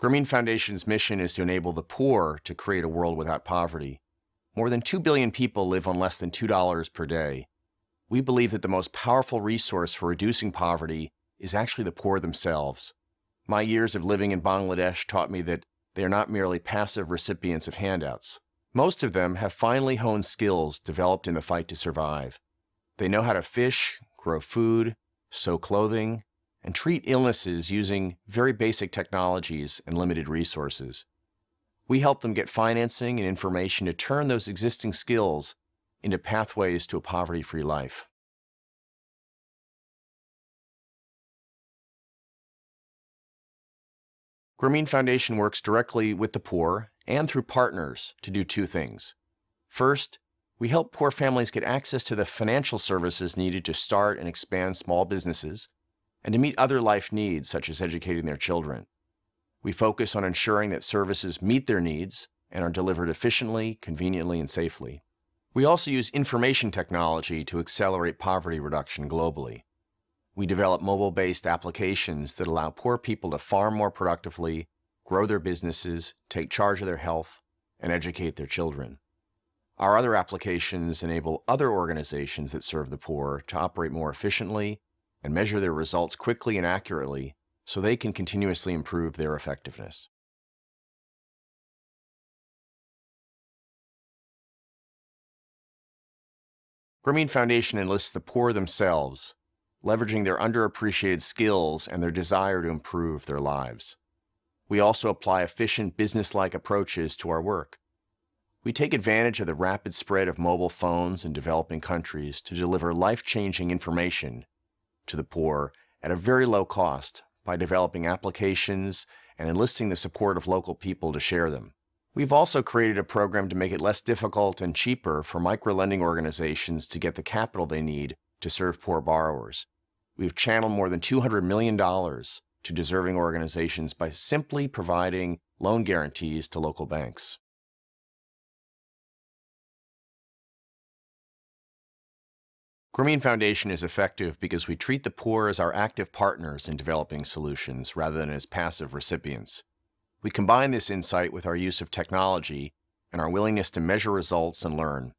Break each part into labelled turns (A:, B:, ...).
A: Grameen Foundation's mission is to enable the poor to create a world without poverty. More than 2 billion people live on less than $2 per day. We believe that the most powerful resource for reducing poverty is actually the poor themselves. My years of living in Bangladesh taught me that they are not merely passive recipients of handouts. Most of them have finely honed skills developed in the fight to survive. They know how to fish, grow food, sew clothing, and treat illnesses using very basic technologies and limited resources. We help them get financing and information to turn those existing skills into pathways to a poverty free life. Grameen Foundation works directly with the poor and through partners to do two things. First, we help poor families get access to the financial services needed to start and expand small businesses and to meet other life needs, such as educating their children. We focus on ensuring that services meet their needs and are delivered efficiently, conveniently, and safely. We also use information technology to accelerate poverty reduction globally. We develop mobile-based applications that allow poor people to farm more productively, grow their businesses, take charge of their health, and educate their children. Our other applications enable other organizations that serve the poor to operate more efficiently and measure their results quickly and accurately so they can continuously improve their effectiveness. Grameen Foundation enlists the poor themselves, leveraging their underappreciated skills and their desire to improve their lives. We also apply efficient business-like approaches to our work. We take advantage of the rapid spread of mobile phones in developing countries to deliver life-changing information to the poor at a very low cost by developing applications and enlisting the support of local people to share them. We've also created a program to make it less difficult and cheaper for micro-lending organizations to get the capital they need to serve poor borrowers. We've channeled more than $200 million to deserving organizations by simply providing loan guarantees to local banks. Grameen Foundation is effective because we treat the poor as our active partners in developing solutions rather than as passive recipients. We combine this insight with our use of technology and our willingness to measure results and learn.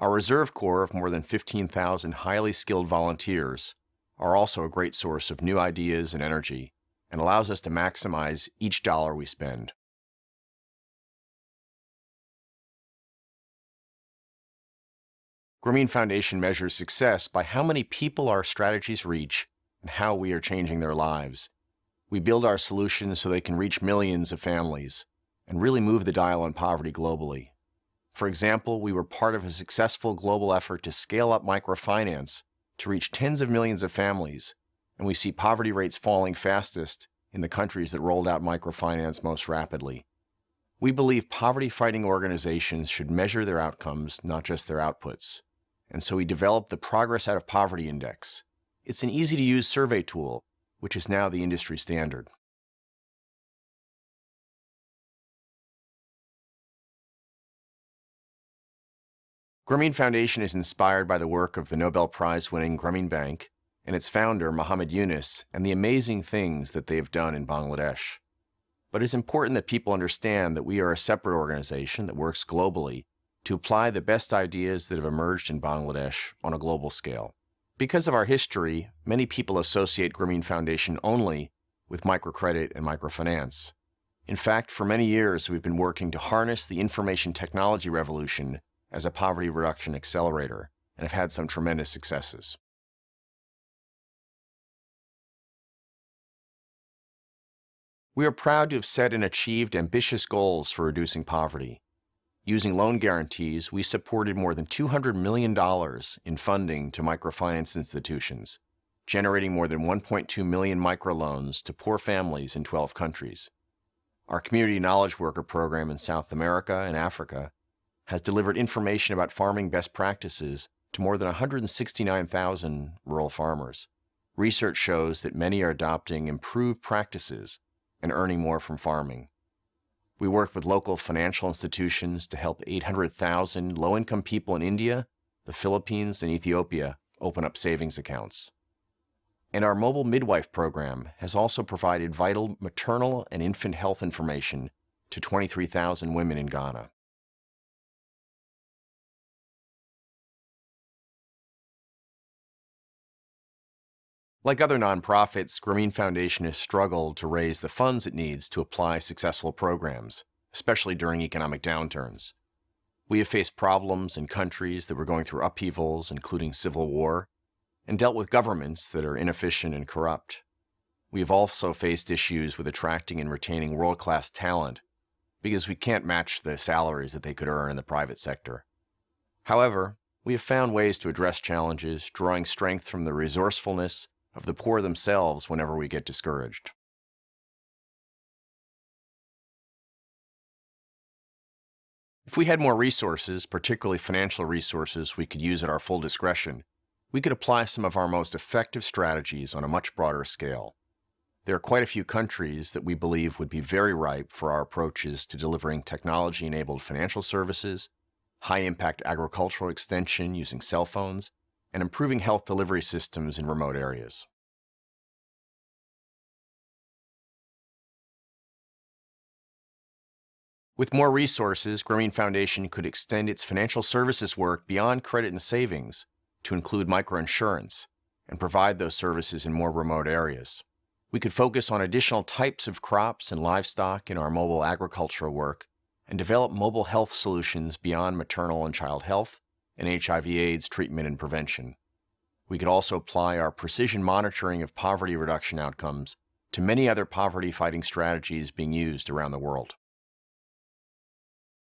A: Our reserve corps of more than 15,000 highly skilled volunteers are also a great source of new ideas and energy and allows us to maximize each dollar we spend. Grameen Foundation measures success by how many people our strategies reach and how we are changing their lives. We build our solutions so they can reach millions of families and really move the dial on poverty globally. For example, we were part of a successful global effort to scale up microfinance to reach tens of millions of families, and we see poverty rates falling fastest in the countries that rolled out microfinance most rapidly. We believe poverty fighting organizations should measure their outcomes, not just their outputs and so we developed the Progress Out of Poverty Index. It's an easy-to-use survey tool, which is now the industry standard. Grameen Foundation is inspired by the work of the Nobel Prize-winning Grameen Bank and its founder, Muhammad Yunus, and the amazing things that they have done in Bangladesh. But it's important that people understand that we are a separate organization that works globally to apply the best ideas that have emerged in Bangladesh on a global scale. Because of our history, many people associate Grameen Foundation only with microcredit and microfinance. In fact, for many years, we've been working to harness the information technology revolution as a poverty reduction accelerator and have had some tremendous successes. We are proud to have set and achieved ambitious goals for reducing poverty. Using loan guarantees, we supported more than $200 million in funding to microfinance institutions, generating more than 1.2 million microloans to poor families in 12 countries. Our Community Knowledge Worker program in South America and Africa has delivered information about farming best practices to more than 169,000 rural farmers. Research shows that many are adopting improved practices and earning more from farming. We work with local financial institutions to help 800,000 low-income people in India, the Philippines, and Ethiopia open up savings accounts. And our mobile midwife program has also provided vital maternal and infant health information to 23,000 women in Ghana. Like other nonprofits, Grameen Foundation has struggled to raise the funds it needs to apply successful programs, especially during economic downturns. We have faced problems in countries that were going through upheavals, including civil war, and dealt with governments that are inefficient and corrupt. We have also faced issues with attracting and retaining world class talent because we can't match the salaries that they could earn in the private sector. However, we have found ways to address challenges, drawing strength from the resourcefulness of the poor themselves whenever we get discouraged. If we had more resources, particularly financial resources we could use at our full discretion, we could apply some of our most effective strategies on a much broader scale. There are quite a few countries that we believe would be very ripe for our approaches to delivering technology enabled financial services, high impact agricultural extension using cell phones, and improving health delivery systems in remote areas. With more resources, Grameen Foundation could extend its financial services work beyond credit and savings to include microinsurance and provide those services in more remote areas. We could focus on additional types of crops and livestock in our mobile agricultural work and develop mobile health solutions beyond maternal and child health and HIV/AIDS treatment and prevention. We could also apply our precision monitoring of poverty reduction outcomes to many other poverty fighting strategies being used around the world.